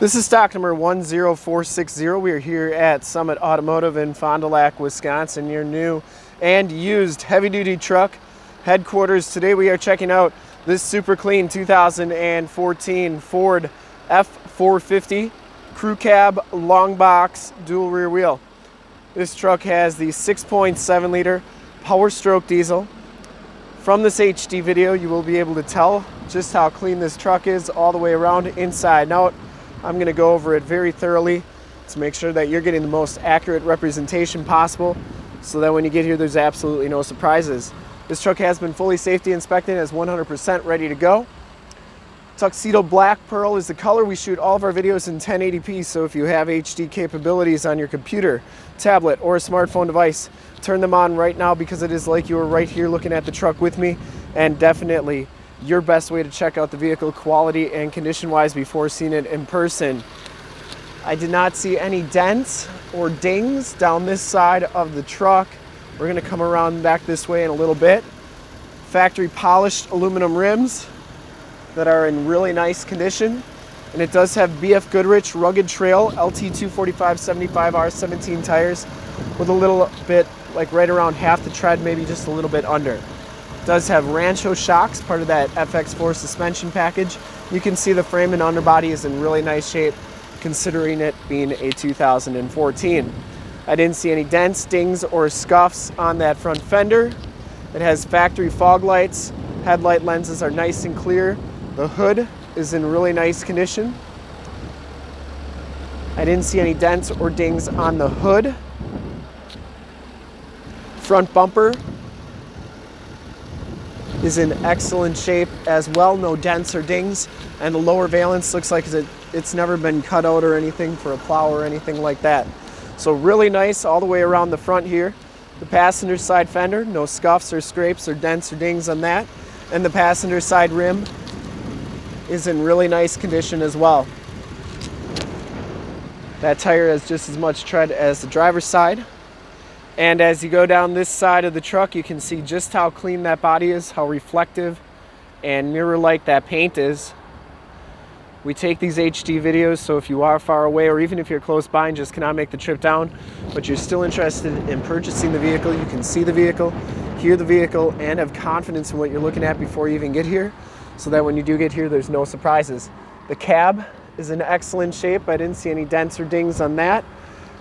This is stock number 10460. We are here at Summit Automotive in Fond du Lac, Wisconsin, your new and used heavy duty truck headquarters. Today we are checking out this super clean 2014 Ford F450 crew cab long box dual rear wheel. This truck has the 6.7 liter power stroke diesel. From this HD video you will be able to tell just how clean this truck is all the way around inside and out. I'm going to go over it very thoroughly to make sure that you're getting the most accurate representation possible so that when you get here there's absolutely no surprises. This truck has been fully safety inspected and is 100% ready to go. Tuxedo Black Pearl is the color. We shoot all of our videos in 1080p, so if you have HD capabilities on your computer, tablet, or a smartphone device, turn them on right now because it is like you were right here looking at the truck with me, and definitely your best way to check out the vehicle quality and condition wise before seeing it in person. I did not see any dents or dings down this side of the truck. We're gonna come around back this way in a little bit. Factory polished aluminum rims that are in really nice condition. And it does have BF Goodrich Rugged Trail LT 245 75R 17 tires with a little bit like right around half the tread, maybe just a little bit under does have Rancho shocks, part of that FX4 suspension package. You can see the frame and underbody is in really nice shape considering it being a 2014. I didn't see any dents, dings, or scuffs on that front fender. It has factory fog lights. Headlight lenses are nice and clear. The hood is in really nice condition. I didn't see any dents or dings on the hood. Front bumper is in excellent shape as well, no dents or dings. And the lower valence looks like it's never been cut out or anything for a plow or anything like that. So really nice all the way around the front here. The passenger side fender, no scuffs or scrapes or dents or dings on that. And the passenger side rim is in really nice condition as well. That tire has just as much tread as the driver's side. And as you go down this side of the truck, you can see just how clean that body is, how reflective and mirror-like that paint is. We take these HD videos, so if you are far away or even if you're close by and just cannot make the trip down, but you're still interested in purchasing the vehicle, you can see the vehicle, hear the vehicle, and have confidence in what you're looking at before you even get here, so that when you do get here, there's no surprises. The cab is in excellent shape. I didn't see any dents or dings on that.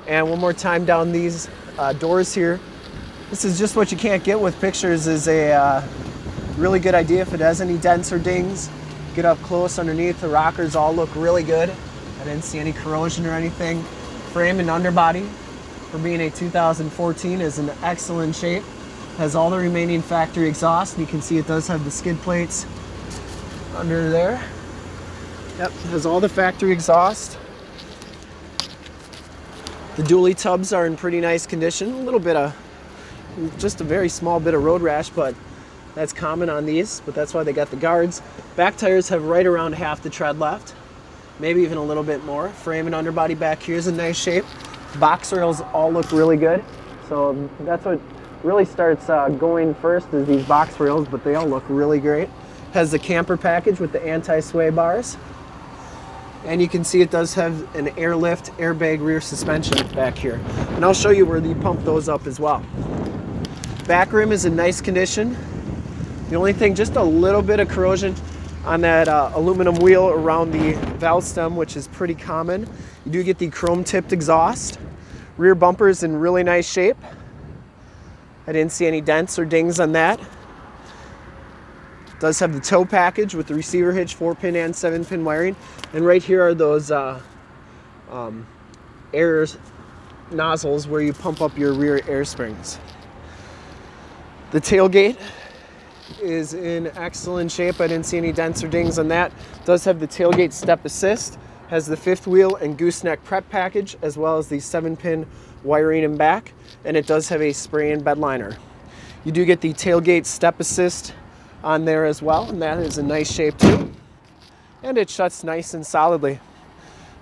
And one more time down these uh, doors here. This is just what you can't get with pictures is a uh, really good idea if it has any dents or dings. Get up close underneath. The rockers all look really good. I didn't see any corrosion or anything. Frame and underbody for being a 2014 is in excellent shape. Has all the remaining factory exhaust. And you can see it does have the skid plates under there. Yep, has all the factory exhaust. The dually tubs are in pretty nice condition. A little bit of, just a very small bit of road rash, but that's common on these, but that's why they got the guards. Back tires have right around half the tread left, maybe even a little bit more. Frame and underbody back here is in nice shape. Box rails all look really good. So that's what really starts uh, going first is these box rails, but they all look really great. Has the camper package with the anti-sway bars. And you can see it does have an airlift airbag rear suspension back here. And I'll show you where you pump those up as well. Back rim is in nice condition. The only thing, just a little bit of corrosion on that uh, aluminum wheel around the valve stem, which is pretty common. You do get the chrome tipped exhaust. Rear bumper is in really nice shape. I didn't see any dents or dings on that. Does have the tow package with the receiver hitch, 4-pin and 7-pin wiring. And right here are those uh, um, air nozzles where you pump up your rear air springs. The tailgate is in excellent shape. I didn't see any dents or dings on that. Does have the tailgate step assist, has the fifth wheel and gooseneck prep package, as well as the seven pin wiring in back, and it does have a spray in bed liner. You do get the tailgate step assist on there as well, and that is a nice shape too. And it shuts nice and solidly.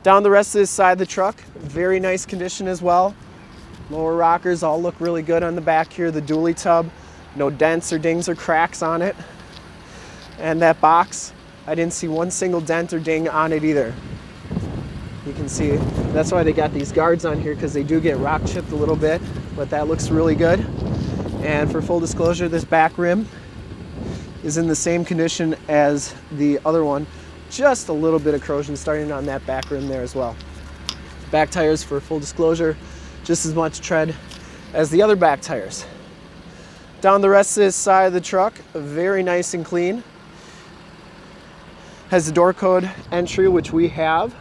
Down the rest of this side of the truck, very nice condition as well. Lower rockers all look really good on the back here. The dually tub, no dents or dings or cracks on it. And that box, I didn't see one single dent or ding on it either. You can see that's why they got these guards on here because they do get rock chipped a little bit, but that looks really good. And for full disclosure, this back rim is in the same condition as the other one. Just a little bit of corrosion starting on that back rim there as well. Back tires, for full disclosure, just as much tread as the other back tires. Down the rest of this side of the truck, very nice and clean. Has the door code entry, which we have,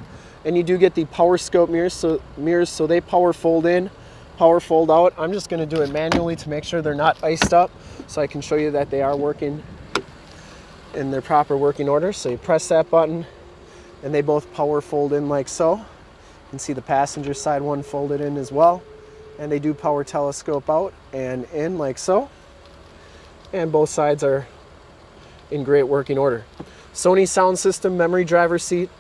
and you do get the power scope mirrors, so mirrors, so they power fold in, power fold out. I'm just gonna do it manually to make sure they're not iced up, so I can show you that they are working in their proper working order. So you press that button, and they both power fold in like so. You can see the passenger side one folded in as well. And they do power telescope out and in like so. And both sides are in great working order. Sony sound system, memory driver seat,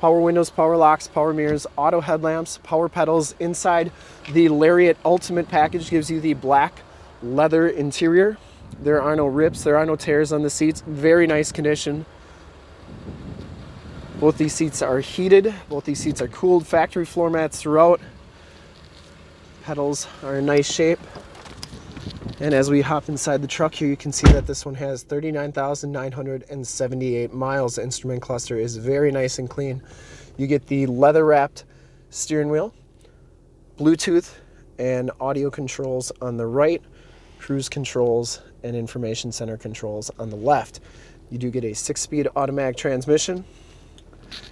power windows, power locks, power mirrors, auto headlamps, power pedals. Inside the Lariat Ultimate package gives you the black leather interior. There are no rips, there are no tears on the seats. Very nice condition. Both these seats are heated. Both these seats are cooled. Factory floor mats throughout. Pedals are in nice shape. And as we hop inside the truck here, you can see that this one has 39,978 miles. The instrument cluster is very nice and clean. You get the leather wrapped steering wheel, Bluetooth and audio controls on the right, cruise controls and information center controls on the left. You do get a six speed automatic transmission.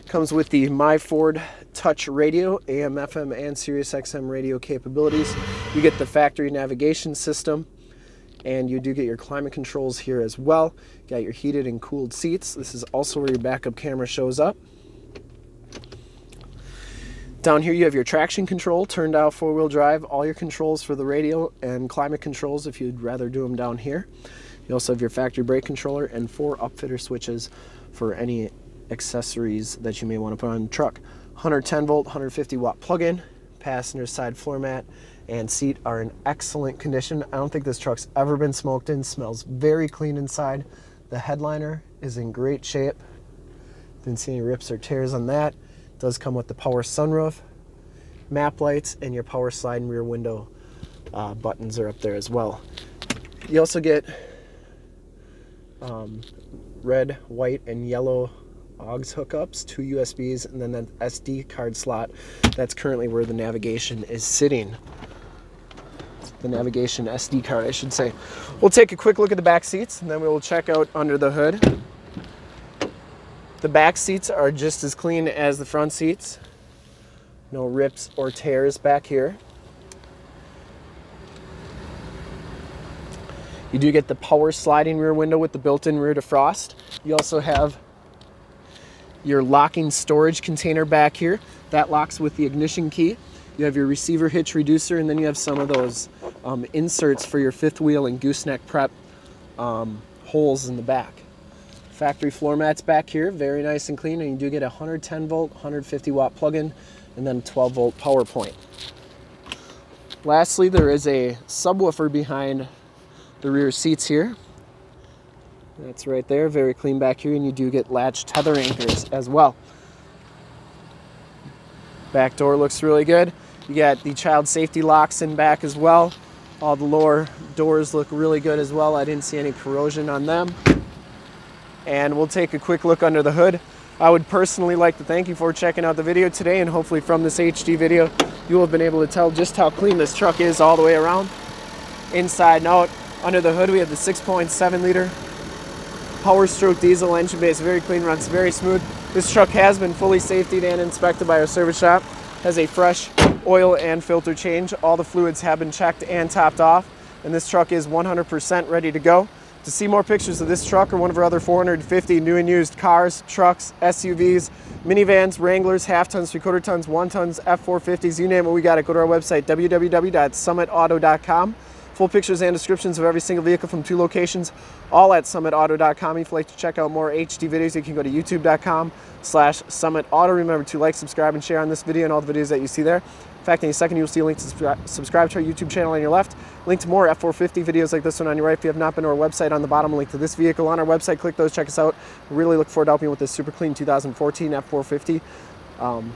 Comes with the My Ford Touch radio, AM, FM, and Sirius XM radio capabilities. You get the factory navigation system and you do get your climate controls here as well. Got your heated and cooled seats. This is also where your backup camera shows up. Down here you have your traction control, turned out four-wheel drive, all your controls for the radio and climate controls if you'd rather do them down here. You also have your factory brake controller and four upfitter switches for any accessories that you may want to put on the truck. 110 volt, 150 watt plug-in, passenger side floor mat, and seat are in excellent condition. I don't think this truck's ever been smoked in. Smells very clean inside. The headliner is in great shape. Didn't see any rips or tears on that. Does come with the power sunroof, map lights, and your power slide and rear window uh, buttons are up there as well. You also get um, red, white, and yellow AUX hookups, two USBs, and then an SD card slot. That's currently where the navigation is sitting the navigation SD card, I should say. We'll take a quick look at the back seats and then we will check out under the hood. The back seats are just as clean as the front seats. No rips or tears back here. You do get the power sliding rear window with the built-in rear defrost. You also have your locking storage container back here. That locks with the ignition key. You have your receiver hitch reducer, and then you have some of those um, inserts for your fifth wheel and gooseneck prep um, holes in the back. Factory floor mats back here, very nice and clean, and you do get a 110 volt, 150 watt plug-in, and then 12 volt power point. Lastly, there is a subwoofer behind the rear seats here. That's right there, very clean back here, and you do get latch tether anchors as well. Back door looks really good. You got the child safety locks in back as well. All the lower doors look really good as well. I didn't see any corrosion on them. And we'll take a quick look under the hood. I would personally like to thank you for checking out the video today and hopefully from this HD video you will have been able to tell just how clean this truck is all the way around. Inside and out. Under the hood we have the 6.7 liter power stroke diesel engine base, very clean, runs very smooth. This truck has been fully safetied and inspected by our service shop. Has a fresh oil and filter change. All the fluids have been checked and topped off, and this truck is 100% ready to go. To see more pictures of this truck or one of our other 450 new and used cars, trucks, SUVs, minivans, Wranglers, half tons, three quarter tons, one tons, F450s, you name it, we got it. Go to our website, www.summitauto.com. Full pictures and descriptions of every single vehicle from two locations, all at summitauto.com. If you'd like to check out more HD videos, you can go to youtube.com slash summitauto. Remember to like, subscribe, and share on this video and all the videos that you see there. In fact, in a second, you'll see a link to subscribe to our YouTube channel on your left, link to more F450 videos like this one on your right. If you have not been to our website, on the bottom, link to this vehicle on our website. Click those, check us out. Really look forward to helping you with this super clean 2014 F450. Um,